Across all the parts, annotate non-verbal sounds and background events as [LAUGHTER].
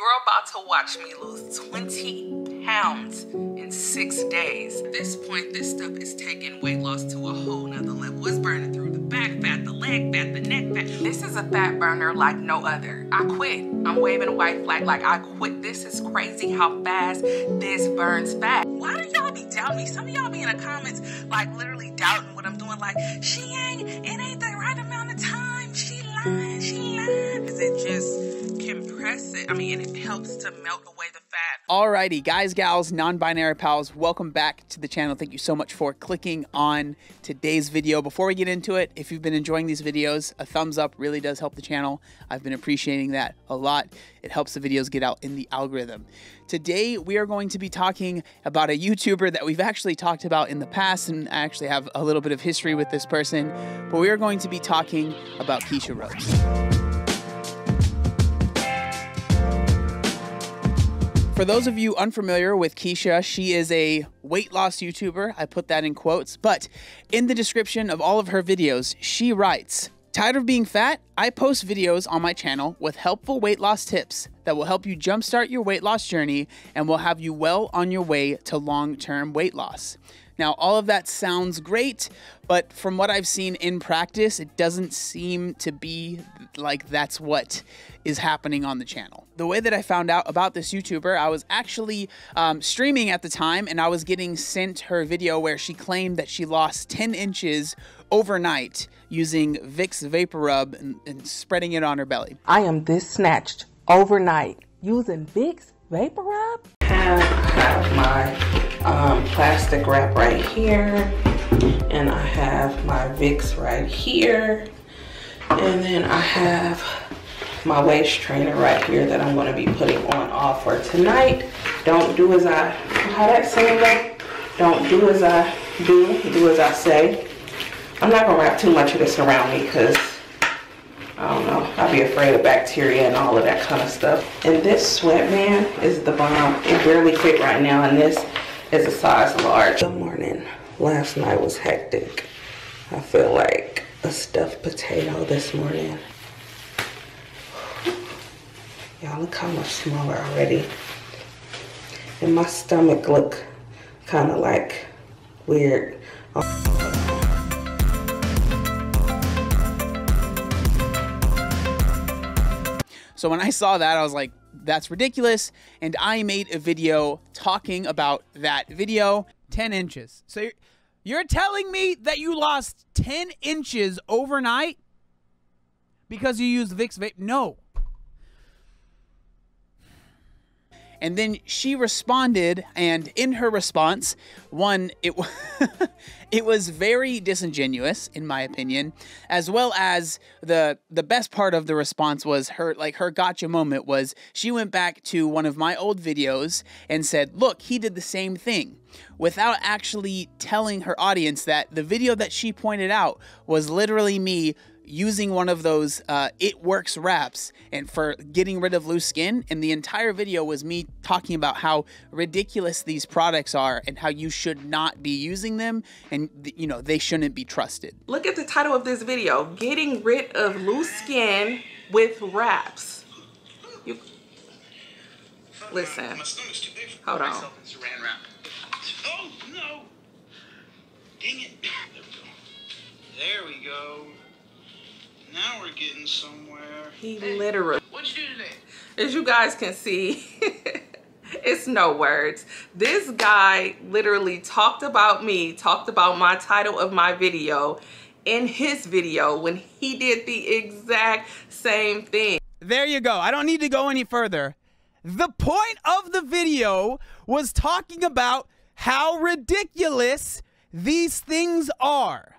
You're about to watch me lose 20 pounds in six days. At this point, this stuff is taking weight loss to a whole nother level. It's burning through the back fat, the leg fat, the neck fat. This is a fat burner like no other. I quit. I'm waving a white flag like I quit. This is crazy how fast this burns fat. Why do y'all be doubting me? Some of y'all be in the comments like literally doubting what I'm doing. Like, she ain't, it ain't the right amount Is it just compress it. I mean, it helps to melt away the. Alrighty, guys, gals, non-binary pals, welcome back to the channel. Thank you so much for clicking on today's video. Before we get into it, if you've been enjoying these videos, a thumbs up really does help the channel. I've been appreciating that a lot. It helps the videos get out in the algorithm. Today, we are going to be talking about a YouTuber that we've actually talked about in the past, and I actually have a little bit of history with this person, but we are going to be talking about Kisha Rose. For those of you unfamiliar with Kisha, she is a weight loss YouTuber. I put that in quotes, but in the description of all of her videos, she writes, Tired of being fat? I post videos on my channel with helpful weight loss tips that will help you jumpstart your weight loss journey and will have you well on your way to long term weight loss. Now, all of that sounds great, but from what I've seen in practice, it doesn't seem to be like that's what is happening on the channel. The way that I found out about this YouTuber, I was actually um, streaming at the time and I was getting sent her video where she claimed that she lost 10 inches overnight using Vicks Vapor Rub and, and spreading it on her belly. I am this snatched overnight using Vicks Vapor Rub. Have, have my um, plastic wrap right here. And I have my Vicks right here. And then I have my waist trainer right here that I'm gonna be putting on off for tonight. Don't do as I, how that saying go? Don't do as I do, do as I say. I'm not gonna wrap too much of this around me because I don't know, I'll be afraid of bacteria and all of that kind of stuff. And this sweatband is the bomb. It barely fit right now and this is a size large. Good morning. Last night was hectic. I feel like a stuffed potato this morning. Y'all look how much smaller already. And my stomach look kind of like weird. So when I saw that, I was like, that's ridiculous. And I made a video talking about that video 10 inches. So you're, you're telling me that you lost 10 inches overnight because you used Vicks Vape? No. And then she responded, and in her response, one, it [LAUGHS] it was very disingenuous, in my opinion, as well as the the best part of the response was her like her gotcha moment was she went back to one of my old videos and said, "Look, he did the same thing." Without actually telling her audience that the video that she pointed out was literally me using one of those uh, it works wraps and for getting rid of loose skin. And the entire video was me talking about how ridiculous these products are and how you should not be using them. And you know they shouldn't be trusted. Look at the title of this video getting rid of loose skin with wraps. You listen. Hold on. Oh no. Dang it. There we go now we're getting somewhere. He hey, literally. What'd you do today? As you guys can see, [LAUGHS] it's no words. This guy literally talked about me, talked about my title of my video in his video when he did the exact same thing. There you go. I don't need to go any further. The point of the video was talking about how ridiculous these things are.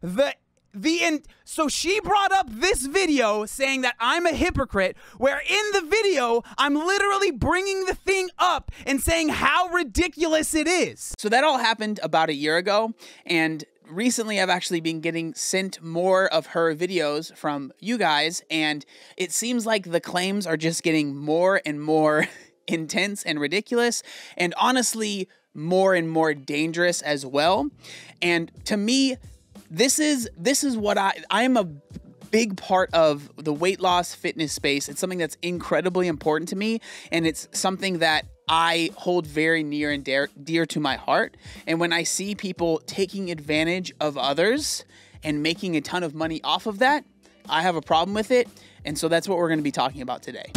The the in so she brought up this video saying that I'm a hypocrite where in the video I'm literally bringing the thing up and saying how ridiculous it is. So that all happened about a year ago and recently I've actually been getting sent more of her videos from you guys and it seems like the claims are just getting more and more [LAUGHS] intense and ridiculous and honestly more and more dangerous as well. And to me, this is this is what I I am a big part of the weight loss fitness space. It's something that's incredibly important to me, and it's something that I hold very near and dear, dear to my heart. And when I see people taking advantage of others and making a ton of money off of that, I have a problem with it. And so that's what we're going to be talking about today.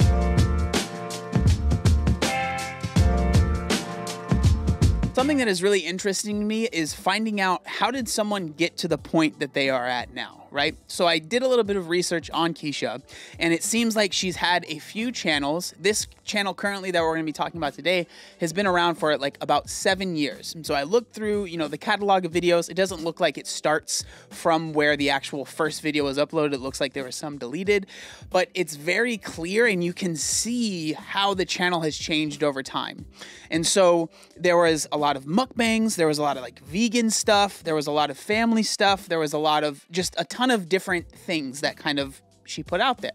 Something that is really interesting to me is finding out how did someone get to the point that they are at now right? So I did a little bit of research on Kisha, and it seems like she's had a few channels. This channel currently that we're going to be talking about today has been around for like about seven years. And so I looked through, you know, the catalog of videos. It doesn't look like it starts from where the actual first video was uploaded. It looks like there were some deleted, but it's very clear and you can see how the channel has changed over time. And so there was a lot of mukbangs, there was a lot of like vegan stuff, there was a lot of family stuff, there was a lot of just a ton ton of different things that kind of she put out there.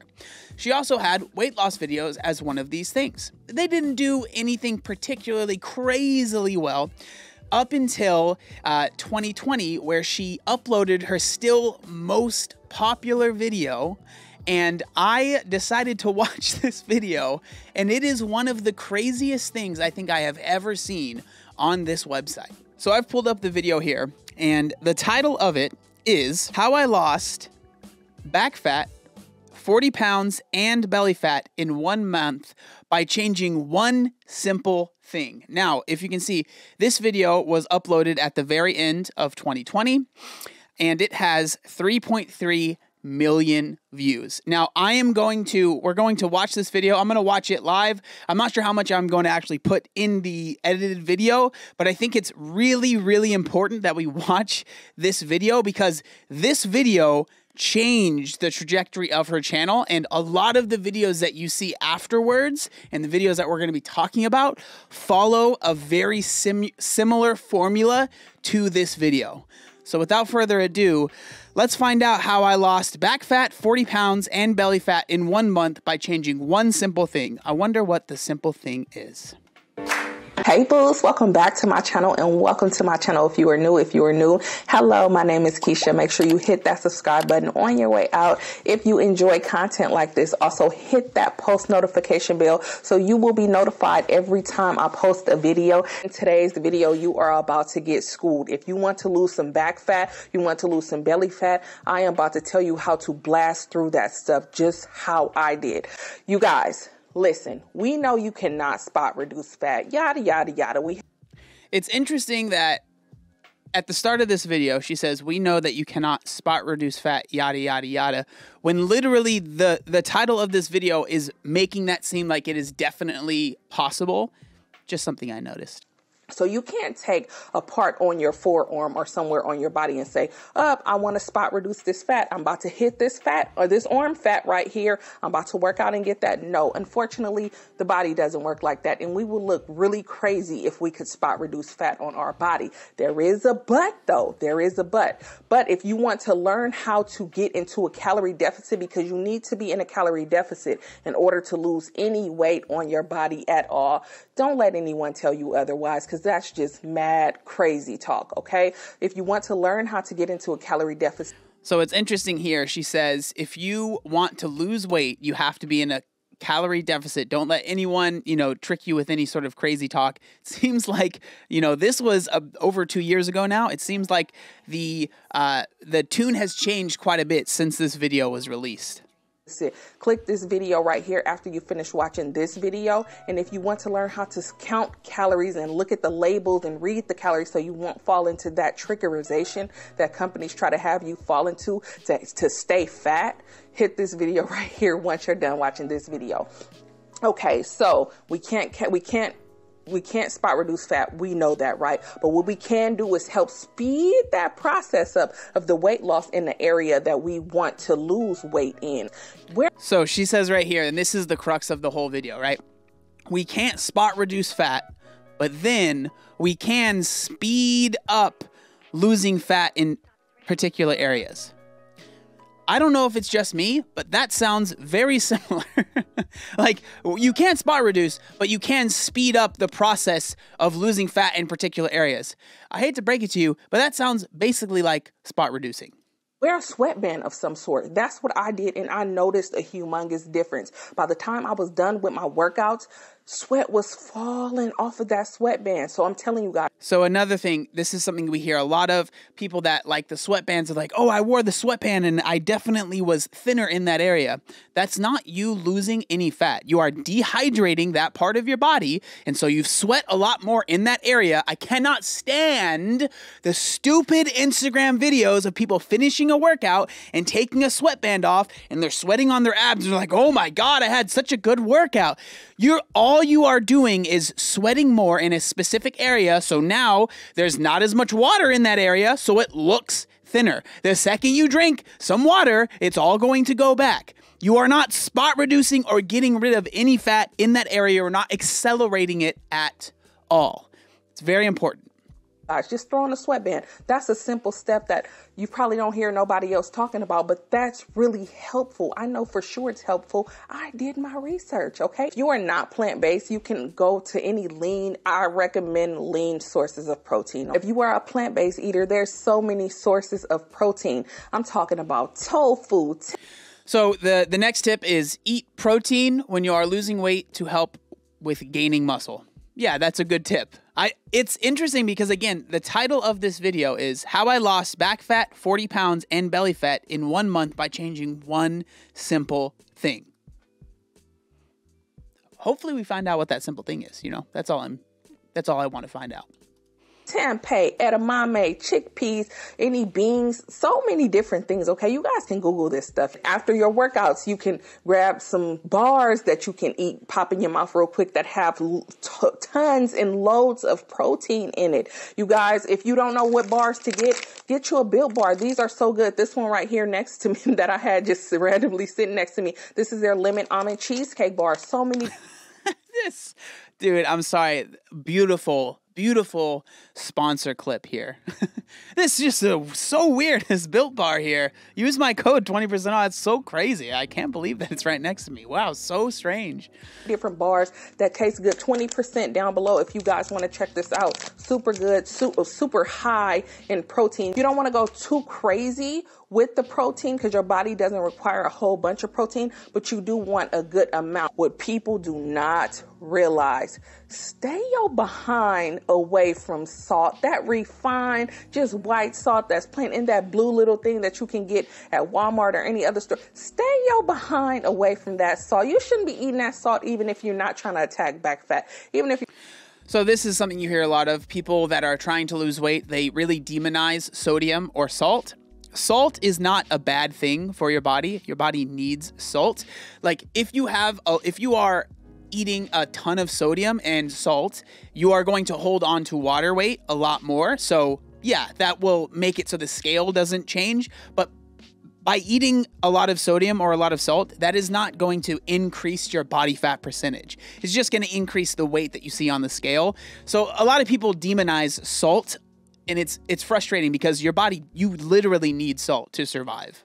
She also had weight loss videos as one of these things. They didn't do anything particularly crazily well up until uh, 2020, where she uploaded her still most popular video. And I decided to [LAUGHS] watch this video, and it is one of the craziest things I think I have ever seen on this website. So I've pulled up the video here, and the title of it is how I lost back fat, 40 pounds, and belly fat in one month by changing one simple thing. Now, if you can see, this video was uploaded at the very end of 2020 and it has 3.3 million views. Now, I am going to, we're going to watch this video. I'm going to watch it live. I'm not sure how much I'm going to actually put in the edited video, but I think it's really, really important that we [LAUGHS] watch this video because this video changed the trajectory of her channel. And a lot of the videos that you see afterwards and the videos that we're going to be talking about follow a very sim- similar formula to this video. So without further ado, let's find out how I lost back fat, 40 pounds, and belly fat in one month by changing one simple thing. I wonder what the simple thing is. Hey boost, welcome back to my channel and welcome to my channel if you are new. If you are new, hello, my name is Kisha. Make sure you hit that subscribe button on your way out. If you enjoy content like this, also hit that post notification bell so you will be notified every time I post a video. In today's video, you are about to get schooled. If you want to lose some back fat, you want to lose some belly fat, I am about to tell you how to blast through that stuff just how I did. You guys, listen, we know you cannot spot reduce fat, yada, yada, yada. We It's interesting that at the start of this video, she says, "We know that you cannot spot reduce fat, yada yada yada." When literally the the title of this video is making that seem like it is definitely possible. Just something I noticed. So you can't take a part on your forearm or somewhere on your body and say, up, oh, I want to spot reduce this fat. I'm about to hit this fat or this arm fat right here. I'm about to work out and get that. No, unfortunately, the body doesn't work like that. And we would look really crazy if we could spot reduce fat on our body. There is a but though. There is a but. But if you want to learn how to get into a calorie deficit, because you need to be in a calorie deficit in order to lose any weight on your body at all, don't let anyone tell you otherwise because that's just mad crazy talk, okay? If you want to learn how to get into a calorie deficit. So it's interesting here. She says if you want to lose weight, you have to be in a calorie deficit. Don't let anyone, you know, trick you with any sort of crazy talk. [LAUGHS] Seems like, you know, this was uh, over 2 years ago now. It seems like the uh the tune has changed quite a bit since this video was released. Click this video right here after you finish watching this video. And if you want to learn how to count calories and look at the labels and read the calories so you won't fall into that triggerization that companies try to have you fall into to, to stay fat, hit this video [LAUGHS] right here once you're done watching this video. Okay, so we can't we can't we can't spot reduce fat. We know that, right? But what we can do is help speed that process up of the weight loss in the area that we want to lose weight in. Where- so she says right here, and this is the crux of the whole video, right? We can't spot reduce fat, but then we can speed up losing fat in particular areas. I don't know if it's just me, but that sounds very [LAUGHS] similar. like you can't spot reduce, but you can speed up the process of losing fat in particular areas. I hate to break it to you, but that sounds basically like spot reducing. wear a sweatband of some sort. That's what I did, and I noticed a humongous difference. By the time I was done with my workouts, sweat was falling off of that sweatband. So I'm telling you guys. So another thing, this is something we hear a lot of people that like the sweatbands are like, "Oh, I wore the sweatband and I definitely was thinner in that area." That's not you losing any fat. You are dehydrating that part of your body, and so you've sweat a lot more in that area. I cannot stand the stupid Instagram videos of people finishing a workout and taking a sweatband off and they're sweating on their abs and they're like, "Oh my god, I had such a good workout." You're all you are doing is sweating more in a specific area. So now there's not as much water in that area, so it looks thinner. The second you drink some water, it's all going to go back. You are not spot reducing or getting rid of any fat in that area or not accelerating it at all. It's very important Just throwing a sweatband. That's a simple step that you probably don't hear nobody else talking about, but that's really helpful. I know for sure it's helpful. I did my research, okay? If you are not plant based, you can go to any lean. I recommend lean sources of protein. If you are a plant based eater, there's so many sources of protein. I'm talking about tofu. So the the next tip is eat protein when you are losing weight to help with gaining muscle. Yeah, that's a good tip. I it's interesting because again, the title of this video is How I Lost Back Fat, 40 Pounds, and Belly Fat in One Month by Changing One Simple Thing. Hopefully we find out what that simple thing is, you know. That's all I'm that's all I want to find out tempeh, edamame, chickpeas, any beans, so many different things. Okay, you guys can Google this stuff. After your workouts, you can grab some bars that you can eat, pop in your mouth real quick that have t- tons and loads of protein in it. You guys, if you don't know what bars to get, get you a Built Bar. These are so good. This one right here next to me [LAUGHS] that I had just randomly sitting next to me. This is their lemon almond cheesecake bar. So many. [LAUGHS] this, dude, I'm sorry. Beautiful beautiful sponsor clip here. [LAUGHS] this is just a, so weird. [LAUGHS] This built bar here. Use my code 20% off. It's so crazy. I can't believe that it's right next to me. Wow, so strange. Different bars that taste good. 20% down below if you guys want to check this out. Super good, super, super high in protein. You don't want to go too crazy with the protein because your body doesn't require a whole bunch of protein, but you do want a good amount. What people do not realize, stay your behind away from salt. That refined, just white salt that's plain in that blue little thing that you can get at Walmart or any other store. Stay your behind away from that salt. You shouldn't be eating that salt even if you're not trying to attack back fat. Even if you so this is something you hear a lot of people that are trying to lose weight, they really demonize sodium or salt salt is not a bad thing for your body. Your body needs salt. Like if you have a, if you are eating a ton of sodium and salt, you are going to hold on to water weight a lot more. So, yeah, that will make it so the scale doesn't change, but by eating a lot of sodium or a lot of salt, that is not going to increase your body fat percentage. It's just going to increase the weight that you see on the scale. So a lot of people demonize salt and it's it's frustrating because your body you literally need salt to survive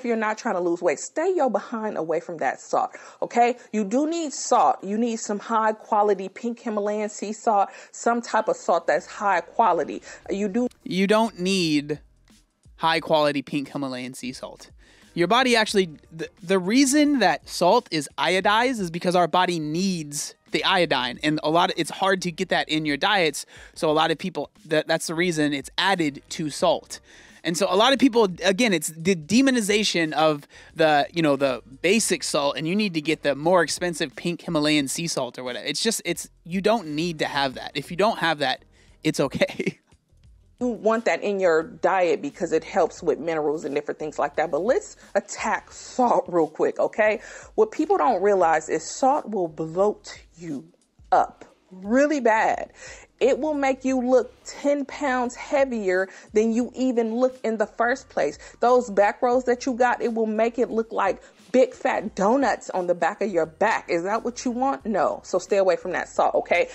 if you're not trying to lose weight, stay your behind away from that salt. Okay. You do need salt. You need some high quality pink Himalayan sea salt, some type of salt that's high quality. You do. You don't need high quality pink Himalayan sea salt. Your body actually, the, the reason that salt is iodized is because our body needs the iodine. And a lot of it's hard to get that in your diets. So a lot of people that that's the reason it's added to salt. And so a lot of people again it's the demonization of the you know the basic salt and you need to get the more expensive pink himalayan sea salt or whatever. It's just it's you don't need to have that. If you don't have that it's okay [LAUGHS] you want that in your diet because it helps with minerals and different things like that. But let's attack salt real quick, okay? What people don't realize is salt will bloat you up really bad. It will make you look 10 pounds heavier than you even look in the first place. Those back rolls that you got, it will make it look like big fat donuts on the back of your back. Is that what you want? No. So stay away from that salt, okay?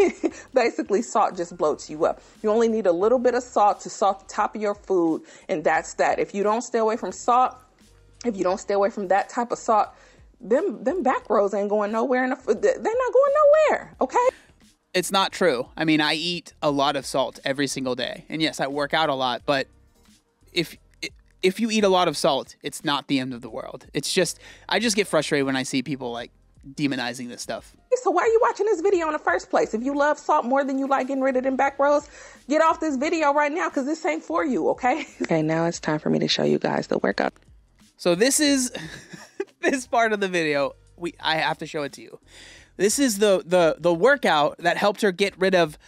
[LAUGHS] Basically, salt just bloats you up. You only need a little bit of salt to salt the top of your food, and that's that. If you don't stay away from salt, if you don't stay away from that type of salt, them them back rows ain't going nowhere. In the, they're not going nowhere, okay? It's not true. I mean, I eat a lot of salt every single day, and yes, I work out a lot. But if if you eat a lot of salt, it's not the end of the world. It's just I just get frustrated when I see people like demonizing this stuff. So why are you watching this video in the first place? If you love salt more than you like getting rid of them back rows, get off this video right now because this ain't for you, okay? [LAUGHS] Okay, now it's time for me to show you guys the workout. So this is [LAUGHS] this part of the video. We I have to show it to you. This is the the the workout that helped her get rid of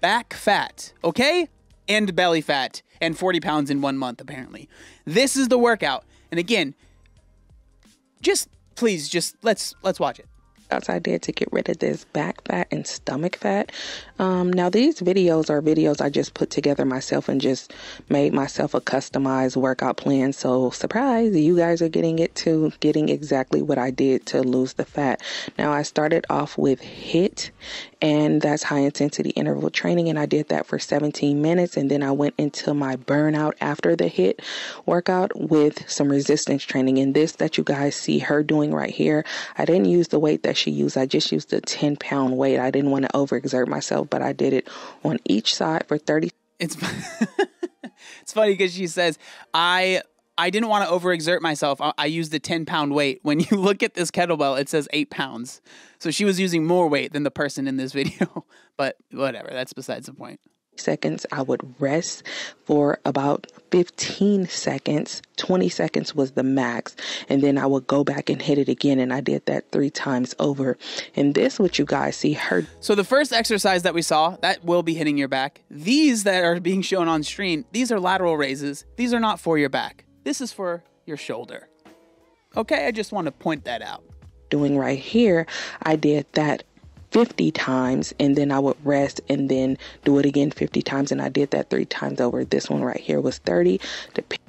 back fat, okay? And belly fat and 40 pounds in one month, apparently. This is the workout. And again, just please just let's let's watch it I did to get rid of this back fat and stomach fat. Um, now, these videos are videos I just put together myself and just made myself a customized workout plan. So, surprise, you guys are getting it too, getting exactly what I did to lose the fat. Now, I started off with HIIT, and that's high intensity interval training, and I did that for 17 minutes. And then I went into my burnout after the HIIT workout with some resistance training. And this that you guys see her doing right here, I didn't use the weight that she used. I just used a 10 pound weight. I didn't want to overexert myself, but I did it on each side for 30. It's [LAUGHS] it's funny because she says I I didn't want to overexert myself. I, I used the 10 pound weight. When you [LAUGHS] look at this kettlebell, it says eight pounds. So she was using more weight than the person in this [LAUGHS] video. But whatever, that's besides the point seconds. I would rest for about 15 seconds. 20 seconds was the max. And then I would go back and hit it again. And I did that three times over. And this, what you guys see, her. So the first exercise that we saw, that will be hitting your back. These that are being shown on screen, these are lateral raises. These are not for your back. This is for your shoulder. Okay, I just want to point that out. Doing right here, I did that 50 times and then I would rest and then do it again 50 times. And I did that three times over. This one right here was 30.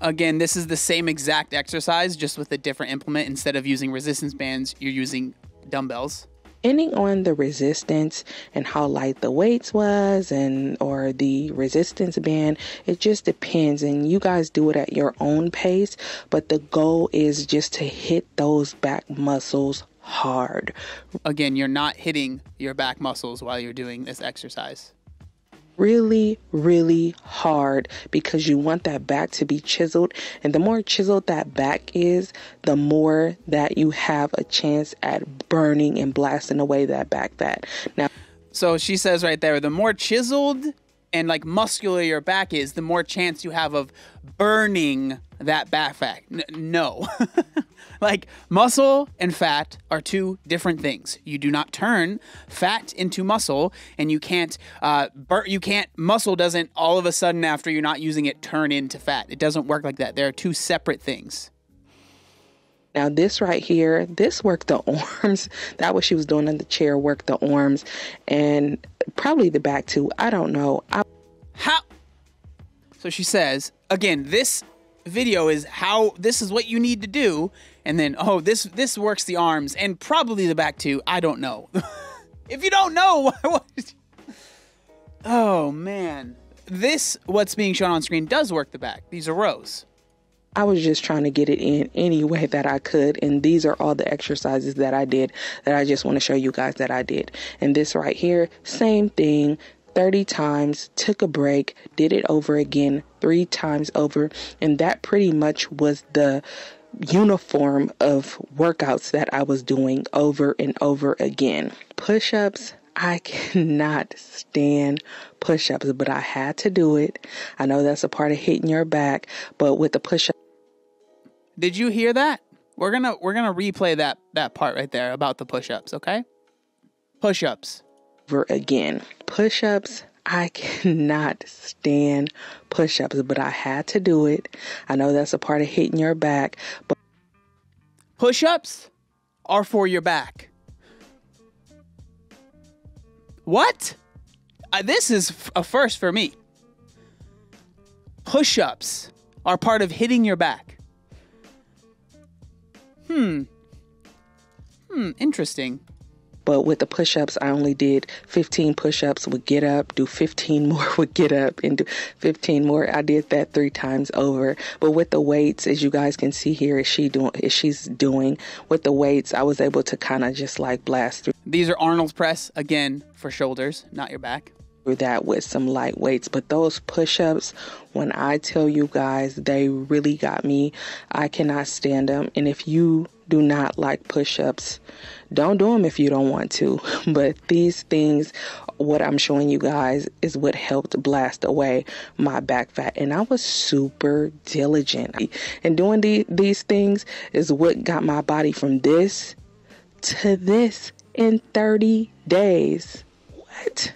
Again, this is the same exact exercise, just with a different implement. Instead of using resistance bands, you're using dumbbells depending on the resistance and how light the weights was and or the resistance band it just depends and you guys do it at your own pace but the goal is just to hit those back muscles hard. Again, you're not hitting your back muscles while you're doing this exercise. Really, really hard because you want that back to be chiseled. And the more chiseled that back is, the more that you have a chance at burning and blasting away that back fat. Now, so she says right there the more chiseled and like muscular your back is, the more chance you have of burning that back fat. N- no. [LAUGHS] like muscle and fat are two different things. You do not turn fat into muscle, and you can't uh, bur- you can't muscle doesn't all of a sudden after you're not using it turn into fat. It doesn't work like that. There are two separate things. Now this right here, this worked the [LAUGHS] arms. That what she was doing in the chair worked the arms, and probably the back too. I don't know. I- How? So she says again. This video is how this is what you need to do and then oh this this works the arms and probably the back too i don't know [LAUGHS] if you don't know [LAUGHS] oh man this what's being shown on screen does work the back these are rows I was just trying to get it in any way that I could. And these are all the exercises that I did that I just want to show you guys that I did. And this right here, same thing, 30 times, took a break, did it over again three times over, and that pretty much was the uniform of workouts that I was doing over and over again. Push ups, I [LAUGHS] cannot stand push ups, but I had to do it. I know that's a part of hitting your back, but with the push up. Did you hear that? We're gonna we're gonna replay that that part right there about the push ups, okay? Push ups over again. Push ups, I [LAUGHS] cannot stand push ups, but I had to do it. I know that's a part of hitting your back, but push ups are for your back. What? Uh, this is a first for me. Push ups are part of hitting your back. Hmm. Hmm, interesting. But with the push ups, I only did 15 push ups, would get up, do 15 [LAUGHS] more, would get up, and do 15 more. I did that three times over. But with the weights, as you guys can see here, is she doing, is she's doing with the weights, I was able to kind of just like blast through. These are Arnold's press, again, for shoulders, not your back that with some light weights. But those push ups, when I tell you guys, they really got me. I cannot stand them. And if you do not like push ups, don't do them if you don't want to. [LAUGHS] But these things, what I'm showing you guys, is what helped blast away my back fat. And I was super diligent. And doing the, these things is what got my body from this to this in 30 days. What?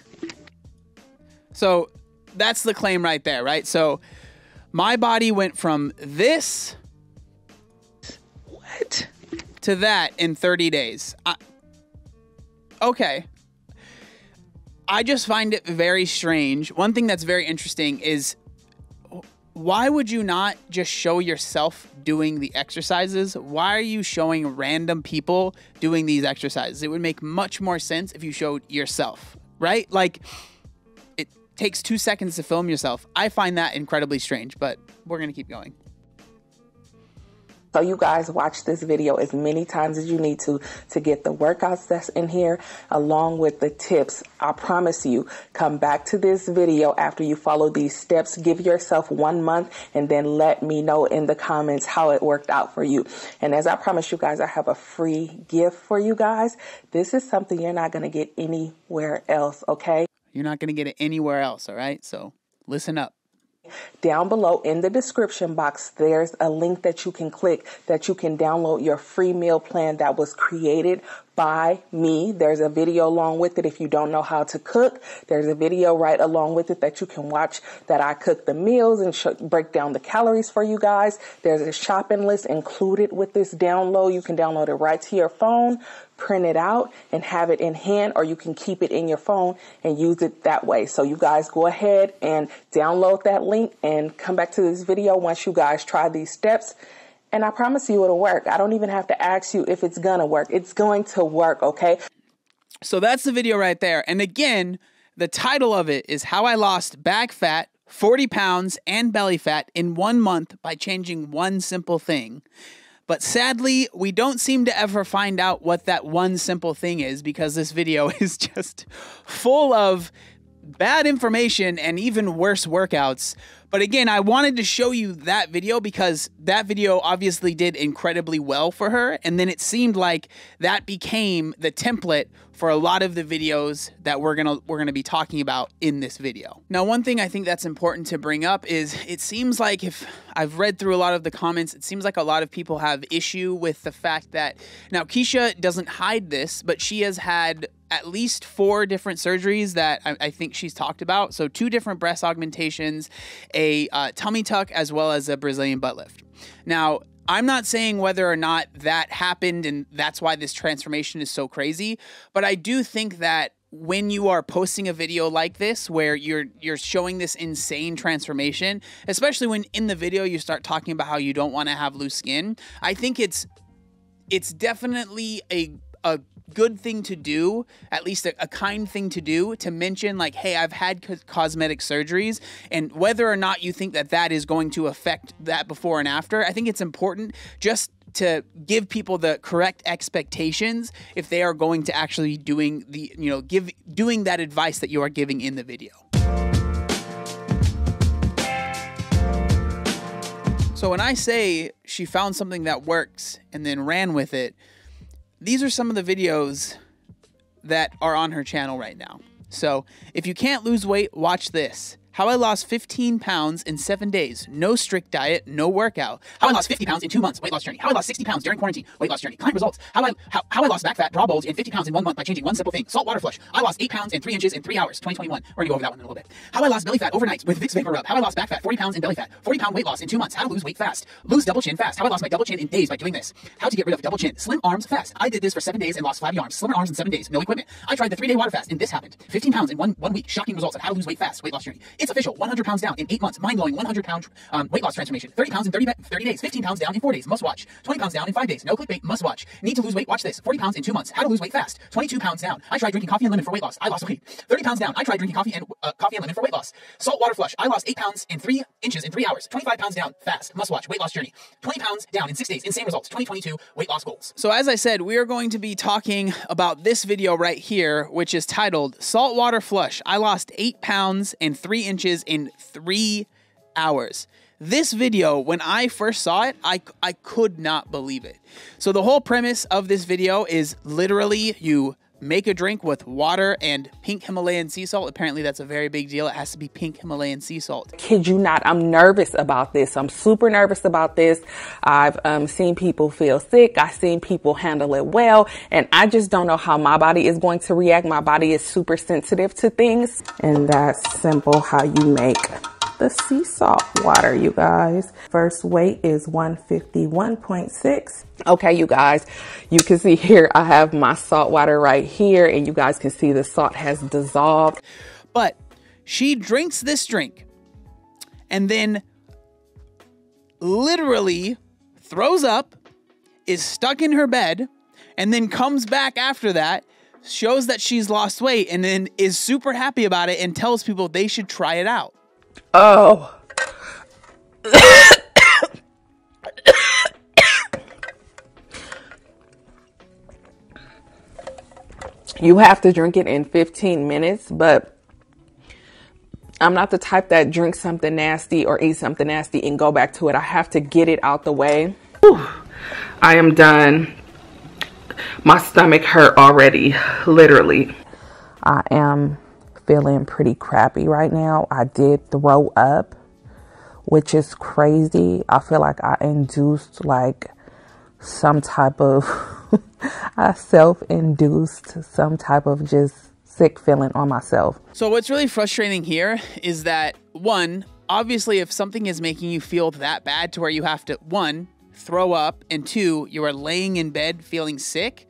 So that's the claim right there, right? So my body went from this What? to that in 30 days. I, okay. I just find it very strange. One thing that's very interesting is why would you not just show yourself doing the exercises? Why are you showing random people doing these exercises? It would make much more sense if you showed yourself, right? Like, takes two seconds to film yourself. I find that incredibly strange, but we're going to keep going. So you guys watch this video as many times as you need to to get the workouts that's in here along with the tips. I promise you, come back to this video after you follow these steps. Give yourself one month and then let me know in the comments how it worked out for you. And as I promise you guys, I have a free gift for you guys. This is something you're not going to get anywhere else, okay? You're not going to get it anywhere else, all right? So listen up. Down below in the description box, there's a link that you can click that you can download your free meal plan that was created by me. There's a video along with it if you don't know how to cook. There's a video right along with it that you can watch that I cook the meals and sh- break down the calories for you guys. There's a shopping list included with this download. You can download it right to your phone, print it out and have it in hand or you can keep it in your phone and use it that way. So you guys go ahead and download that link and come back to this video once you guys try these steps and I promise you it'll work. I don't even have to ask you if it's gonna work. It's going to work, okay? So that's the video right there. And again, the title of it is How I Lost Back Fat, 40 Pounds, and Belly Fat in one month by changing one simple thing. But sadly, we don't seem to ever find out what that one simple thing is because this video [LAUGHS] is just full of bad information and even worse workouts. But again, I wanted to show you that video because that video obviously did incredibly well for her. And then it seemed like that became the template for a lot of the videos that we're gonna we're gonna be talking about in this video. Now, one thing I think that's important to bring up is it seems like if I've read through a lot of the comments, it seems like a lot of people have issue with the fact that now Kisha doesn't hide this, but she has had at least four different surgeries that I, I, think she's talked about. So, two different breast augmentations, a uh, tummy tuck, as well as a Brazilian butt lift. Now, I'm not saying whether or not that happened and that's why this transformation is so crazy, but I do think that when you are posting a video like this where you're you're showing this insane transformation, especially when in the video you start talking about how you don't want to have loose skin, I think it's it's definitely a a good thing to do, at least a, a, kind thing to do, to mention, like, hey, I've had co- cosmetic surgeries, and whether or not you think that that is going to affect that before and after, I think it's important just to give people the correct expectations if they are going to actually doing the you know give doing that advice that you are giving in the video. So when I say she found something that works and then ran with it, these are some of the videos that are on her channel right now. So if you can't lose weight, watch this. How I lost 15 pounds in seven days. No strict diet, no workout. How I lost 50 pounds in two months. Weight loss journey. How I lost 60 pounds during quarantine. Weight loss journey. Kind results. How I how, how I lost back fat, bra bulge, and 50 pounds in one month by changing one simple thing. Salt water flush. I lost 8 pounds and 3 inches in 3 hours. 2021. We're gonna go over that one in a little bit. How I lost belly fat overnight with Vicks Vapor Rub. How I lost back fat, 40 pounds in belly fat. 40 pound weight loss in two months. How to lose weight fast. Lose double chin fast. How I lost my double chin in days by doing this. How to get rid of double chin. Slim arms fast. I did this for seven days and lost flabby arms. Slimmer arms in seven days. No equipment. I tried the three day water fast and this happened. 15 pounds in one one week. Shocking results on how to lose weight fast. Weight loss journey. It's official. 100 pounds down in eight months. Mind blowing 100 pound um, weight loss transformation. 30 pounds in 30, 30 days. 15 pounds down in four days. Must watch. 20 pounds down in five days. No clickbait. Must watch. Need to lose weight. Watch this. 40 pounds in two months. How to lose weight fast. 22 pounds down. I tried drinking coffee and lemon for weight loss. I lost weight. 30 pounds down. I tried drinking coffee and uh, coffee and lemon for weight loss. Salt water flush. I lost eight pounds in three inches in three hours. 25 pounds down fast. Must watch. Weight loss journey. 20 pounds down in six days. Insane results. 2022 weight loss goals. So as I said, we are going to be talking about this video right here, which is titled Saltwater Flush. I lost eight pounds and three inches in three hours. This video, when I first saw it, I, I could not believe it. So the whole premise of this video is literally you make a drink with water and pink Himalayan sea salt. Apparently, that's a very big deal. It has to be pink Himalayan sea salt. Kid you not, I'm nervous about this. I'm super nervous about this. I've um, seen people feel sick. I've seen people handle it well. And I just don't know how my body is going to react. My body is super sensitive to things. And that's simple how you make the sea salt water, you guys. First weight is 151.6. Okay, you guys, you can see here, I have my salt water right here and you guys can see the salt has dissolved. But she drinks this drink and then literally throws up, is stuck in her bed, and then comes back after that, shows that she's lost weight, and then is super happy about it and tells people they should try it out. Oh. you have to drink it in 15 minutes, but I'm not the type that drinks something nasty or eat something nasty and go back to it. I have to get it out the way. Whew. I am done. My stomach hurt already, literally. I am feeling pretty crappy right now. I did throw up, which is crazy. I feel like I induced like some type of, [LAUGHS] I self induced some type of just sick feeling on myself. So, what's really frustrating here is that one, obviously, if something is making you feel that bad to where you have to, one, throw up, and two, you are laying in bed feeling sick,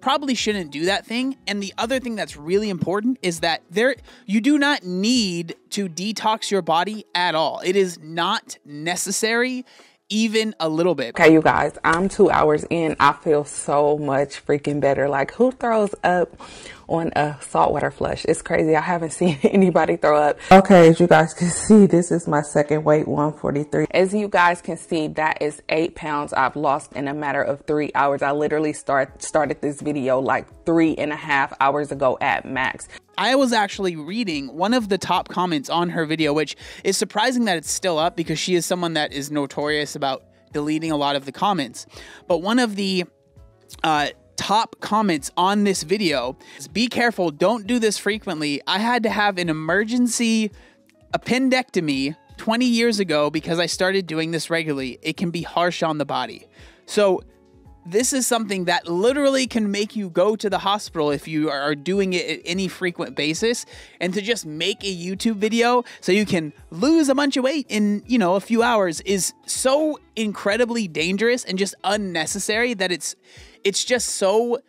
probably shouldn't do that thing. And the other thing that's really important is that there you do not need to detox your body at all. It is not necessary even a little bit. Okay, you guys, I'm two hours in. I feel so much freaking better. Like, who throws up on a saltwater flush? It's crazy. I haven't [LAUGHS] seen anybody throw up. Okay, as you guys can see, this is my second weight, 143. As you guys can see, that is eight pounds I've lost in a matter of three hours. I literally start started this video like three and a half hours ago at max. I was actually reading one of the top comments on her video, which is surprising that it's still up because she is someone that is notorious about deleting a lot of the comments. But one of the uh, top comments on this video is be careful, don't do this frequently. I had to have an emergency appendectomy 20 years ago because I started doing this regularly. It can be harsh on the body. So this is something that literally can make you go to the hospital if you are doing it at any frequent basis and to just make a YouTube video so you can lose a bunch of weight in, you know, a few hours is so incredibly dangerous and just unnecessary that it's it's just so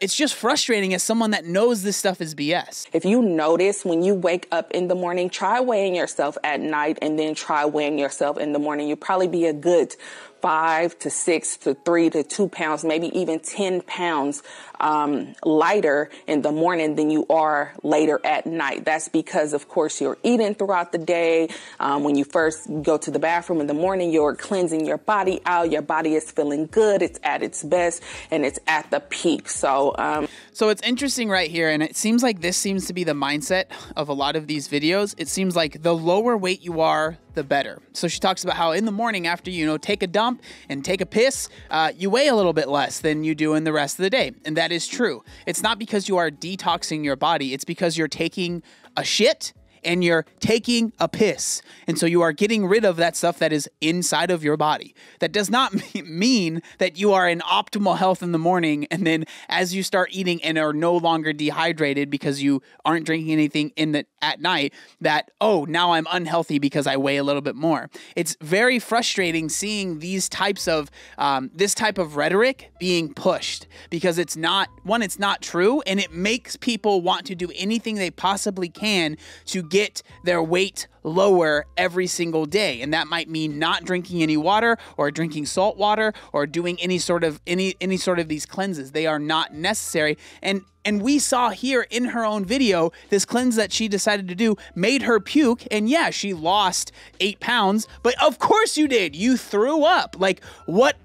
it's just frustrating as someone that knows this stuff is BS. If you notice when you wake up in the morning, try weighing yourself at night and then try weighing yourself in the morning. You'll probably be a good five to six to three to two pounds, maybe even 10 pounds um, lighter in the morning than you are later at night. That's because, of course, you're eating throughout the day. Um, when you first go to the bathroom in the morning, you're cleansing your body out. Your body is feeling good. It's at its best and it's at the peak. So, um, so it's interesting right here. And it seems like this seems to be the mindset of a lot of these videos. It seems like the lower weight you are, the better. So she talks about how in the morning after you know take a dump and take a piss, uh, you weigh a little bit less than you do in the rest of the day, and that is true. It's not because you are detoxing your body; it's because you're taking a shit and you're taking a piss. And so you are getting rid of that stuff that is inside of your body. That does not [LAUGHS] mean that you are in optimal health in the morning and then as you start eating and are no longer dehydrated because you aren't drinking anything in the at night that oh, now I'm unhealthy because I weigh a little bit more. It's very frustrating seeing these types of um, this type of rhetoric being pushed because it's not one it's not true and it makes people want to do anything they possibly can to get get their weight lower every single day and that might mean not drinking any water or drinking salt water or doing any sort of any any sort of these cleanses they are not necessary and and we saw here in her own video this cleanse that she decided to do made her puke and yeah she lost eight pounds but of course you did you threw up like what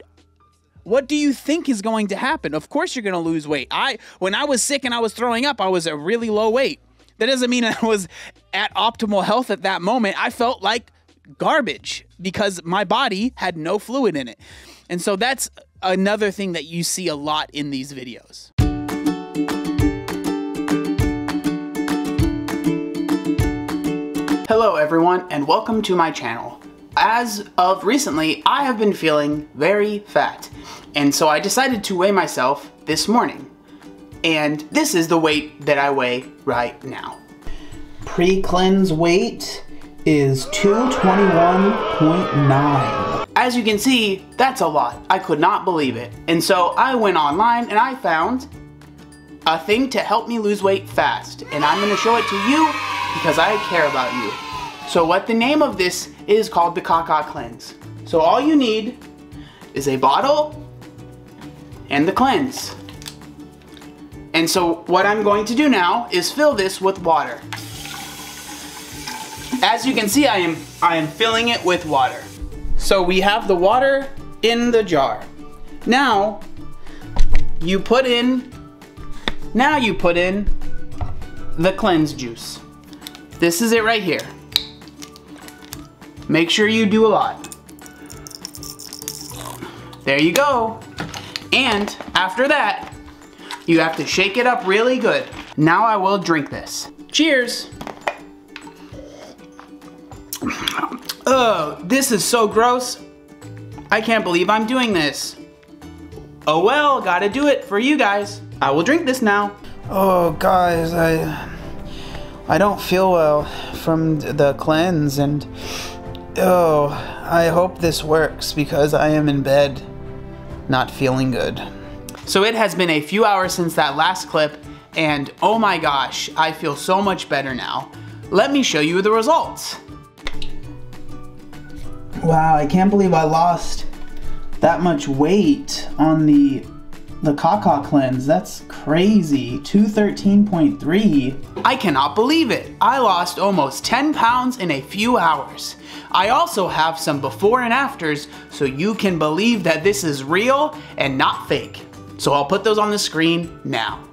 what do you think is going to happen? Of course you're going to lose weight. I when I was sick and I was throwing up, I was a really low weight. That doesn't mean [LAUGHS] I was at optimal health at that moment. I felt like garbage because my body had no fluid in it. And so that's another thing that you see a lot in these videos. Hello everyone and welcome to my channel. As of recently, I have been feeling very fat. And so I decided to weigh myself this morning. And this is the weight that I weigh right now. Pre-cleanse weight is 221.9. As you can see, that's a lot. I could not believe it. And so I went online and I found a thing to help me lose weight fast. And I'm gonna show it to you because I care about you. So what the name of this is called the Kaka Cleanse. So all you need is a bottle and the cleanse. And so what I'm going to do now is fill this with water. As you can see, I am, I am filling it with water. So we have the water in the jar. Now, you put in, now you put in the cleanse juice. This is it right here. Make sure you do a lot. There you go. And after that, you have to shake it up really good. Now I will drink this. Cheers. Oh, this is so gross. I can't believe I'm doing this. Oh well, gotta do it for you guys. I will drink this now. Oh, guys, I I don't feel well from the cleanse and oh, I hope this works because I am in bed not feeling good. So it has been a few hours since that last clip and oh my gosh, I feel so much better now. Let me show you the results. Wow, I can't believe I lost that much weight on the the Kaka cleanse. That's crazy. 213.3. I cannot believe it. I lost almost 10 pounds in a few hours. I also have some before and afters so you can believe that this is real and not fake. So I'll put those on the screen now.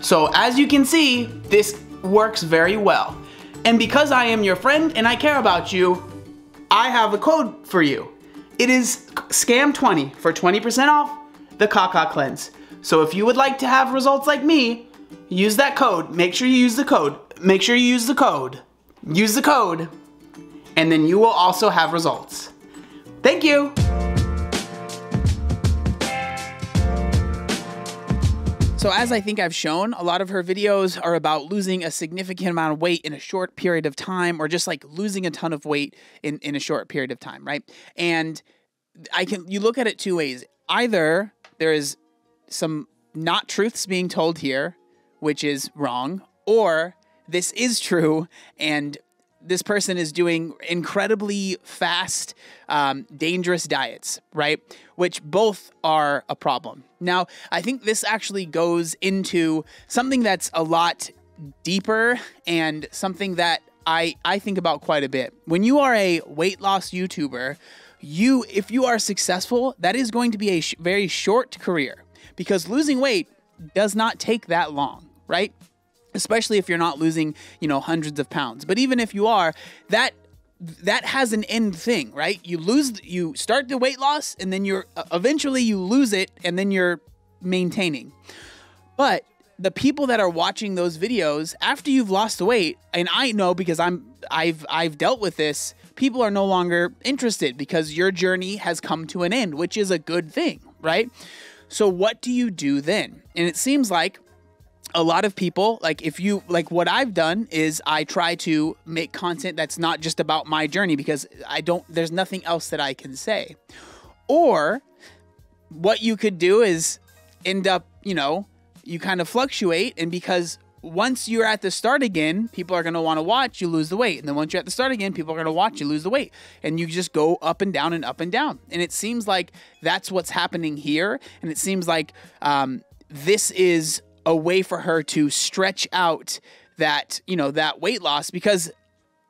So as you can see, this works very well. And because I am your friend and I care about you, I have a code for you. It is SCAM20 for 20% off the Kaka Cleanse. So if you would like to have results like me, use that code. Make sure you use the code. Make sure you use the code. Use the code, and then you will also have results. Thank you. So as I think I've shown, a lot of her videos are about losing a significant amount of weight in a short period of time or just like losing a ton of weight in, in a short period of time, right? And I can you look at it two ways. Either there is some not truths being told here, which is wrong, or this is true and this person is doing incredibly fast, um, dangerous diets, right? Which both are a problem. Now, I think this actually goes into something that's a lot deeper and something that I, I think about quite a bit. When you are a weight loss YouTuber, you if you are successful, that is going to be a sh- very short career because losing weight does not take that long, right? Especially if you're not losing, you know, hundreds of pounds. But even if you are, that that has an end thing, right? You lose you start the weight loss and then you're uh, eventually you lose it and then you're maintaining. But the people that are watching those videos after you've lost the weight, and I know because I'm I've I've dealt with this, people are no longer interested because your journey has come to an end, which is a good thing, right? So what do you do then? And it seems like a lot of people like if you like what I've done is I try to make content that's not just about my journey because I don't there's nothing else that I can say. Or what you could do is end up, you know, you kind of fluctuate and because once you're at the start again, people are going to want to watch you lose the weight. And then once you're at the start again, people are going to watch you lose the weight. And you just go up and down and up and down. And it seems like that's what's happening here. And it seems like um, this is a way for her to stretch out that, you know, that weight loss because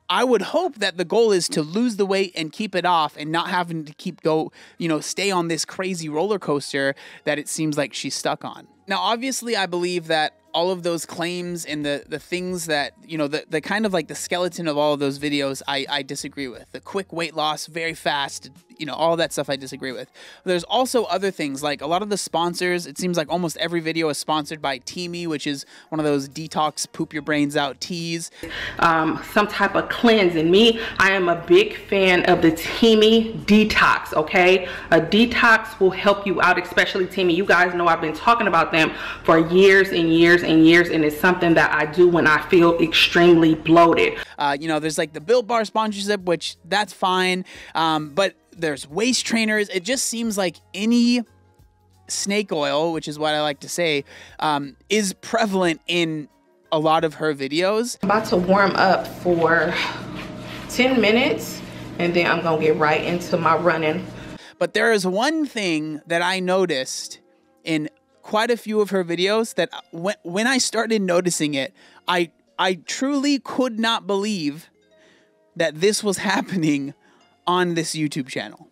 I would hope that the goal is to lose the weight and keep it off and not having to keep go, you know, stay on this crazy roller coaster that it seems like she's stuck on. Now, obviously, I believe that all of those claims and the the things that you know the, the kind of like the skeleton of all of those videos I, I disagree with the quick weight loss very fast you know all that stuff I disagree with there's also other things like a lot of the sponsors it seems like almost every video is sponsored by Teami which is one of those detox poop your brains out teas um, some type of cleanse in me I am a big fan of the Teami detox okay a detox will help you out especially Teami you guys know I've been talking about them for years and years years and years and it's something that I do when I feel extremely bloated. Uh, you know, there's like the Built Bar sponsorship, which that's fine. Um, but there's waist trainers. It just seems like any snake oil, which is what I like to say, um, is prevalent in a lot of her videos. I'm about to warm up for 10 minutes and then I'm gonna get right into my running. But there is one thing that I noticed in quite a few of her videos that when, when I started noticing it, I I truly could not believe that this was [LAUGHS] happening on this YouTube channel.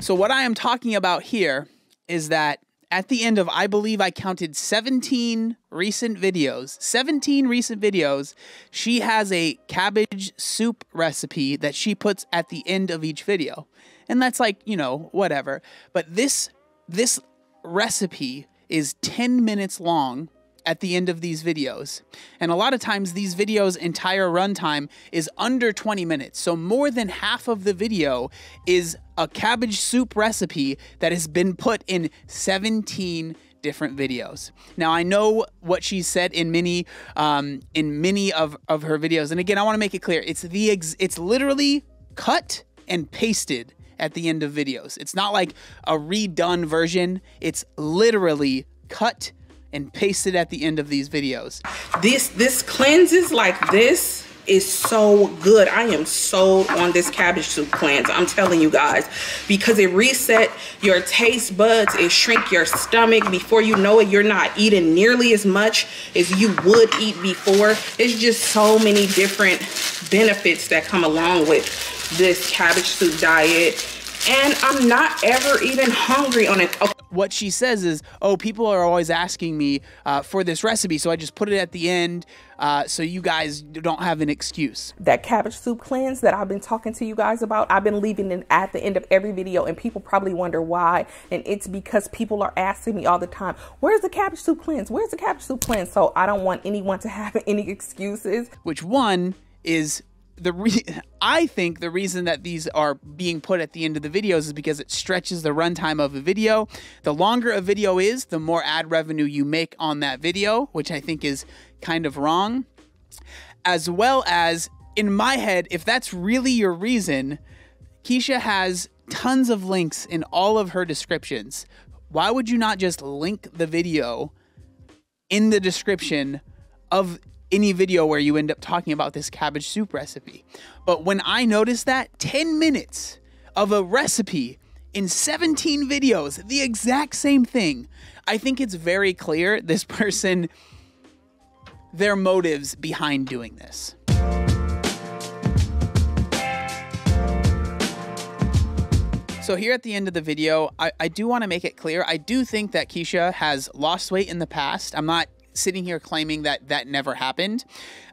So what I am talking about here is that at the end of I believe I counted 17 recent videos, 17 recent videos, she has a cabbage soup recipe that she puts at the end of each video and that's like you know whatever but this this recipe is 10 minutes long at the end of these videos. And a lot of times these videos entire runtime is under 20 minutes. So more than half of the video is a cabbage soup recipe that has been put in 17 different videos. Now I know what she said in many um, in many of, of her videos. And again, I want to make it clear. It's the ex- it's literally cut and pasted at the end of videos. It's not like a redone version, it's literally cut and paste it at the end of these videos. This this cleanses like this is so good. I am sold on this cabbage soup cleanse. I'm telling you guys because it reset your taste buds, it shrink your stomach. Before you know it, you're not eating nearly as much as you would eat before. It's just so many different benefits that come along with this cabbage soup diet and I'm not ever even hungry on it. Okay. What she says is, oh, people are always asking me uh, for this recipe, so I just put it at the end uh, so you guys don't have an excuse. That cabbage soup cleanse that I've been talking to you guys about, I've been leaving it at the end of every video, and people probably wonder why. And it's because people are asking me all the time, where's the cabbage soup cleanse? Where's the cabbage soup cleanse? So I don't want anyone to [LAUGHS] have any excuses. Which one is the re- [LAUGHS] I think the reason that these are being put at the end of the videos is because it stretches the runtime of a video. The longer a video is, the more ad revenue you make on that video, which I think is kind of wrong. As well as in my head, if that's really your reason, Kisha has tons of links in all of her descriptions. Why would you not just link the video in the description of any video where you end up talking about this cabbage soup recipe. But when I noticed that 10 minutes of a recipe in 17 videos, the exact same thing, I think it's very clear this person, their motives behind doing this. So here at the end of the video, I, I do want to make it clear. I do think that Kisha has lost weight in the past. I'm not sitting here claiming that that never happened.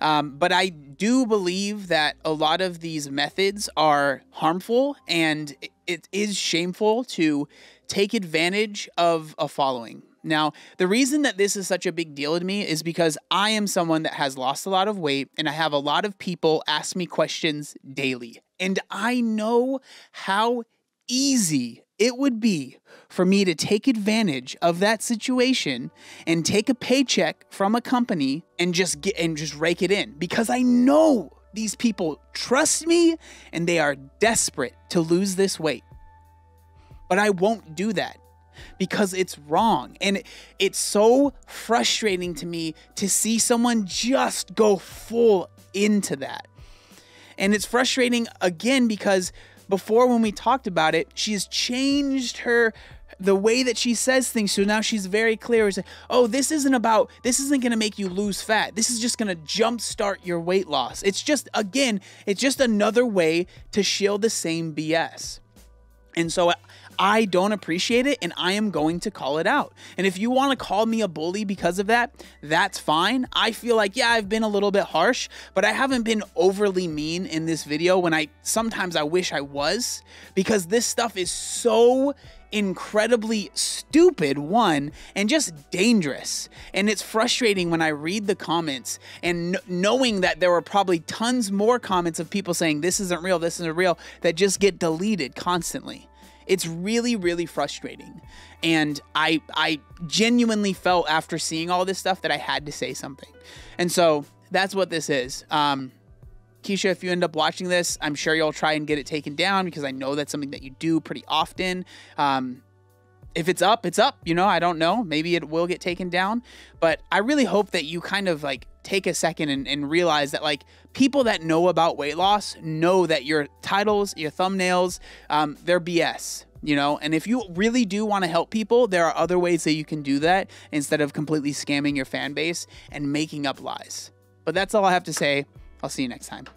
Um, but I do believe that a lot of these methods are harmful and it is shameful to take advantage of a following. Now, the reason that this is such a big deal to me is because I am someone that has lost a lot of weight and I have a lot of people ask me questions daily. And I know how easy it would be for me to take advantage of that situation and take a paycheck from a company and just get and just rake it in because I know these people trust me and they are desperate to lose this weight. But I won't do that because it's wrong. And it's so frustrating to me to see someone just go full into that. And it's frustrating again because before when we talked about it, she has changed her the way that she says things. So now she's very clear. Like, oh, this isn't about, this isn't to make you lose fat. This is just to jumpstart your weight loss. It's just, again, it's just another way to shield the same BS. And so I don't appreciate it and I am going to call it out. And if you want to call me a bully because of that, that's fine. I feel like, yeah, I've been a little bit harsh, but I haven't been overly mean in this video when I sometimes I wish I was because this stuff is so incredibly stupid, one, and just dangerous. And it's frustrating when I read the comments and knowing that there were probably tons more comments of people saying, this isn't real, this isn't real, that just get deleted constantly. It's really, really frustrating. And I I genuinely felt after seeing all this stuff that I had to say something. And so that's what this is. Um, Kisha, if you end up watching this, I'm sure you'll try and get it taken down because I know that's something that you do pretty often. Um, if it's up, it's up. You know, I don't know. Maybe it will get taken down. But I really hope that you kind of like take a second and, and realize that like people that know about weight loss know that your titles, your thumbnails, um, they're BS you know? And if you really do want to help people there are other ways that you can do that instead of completely scamming your fan base and making up lies. But that's all i have to say. I'll see you next time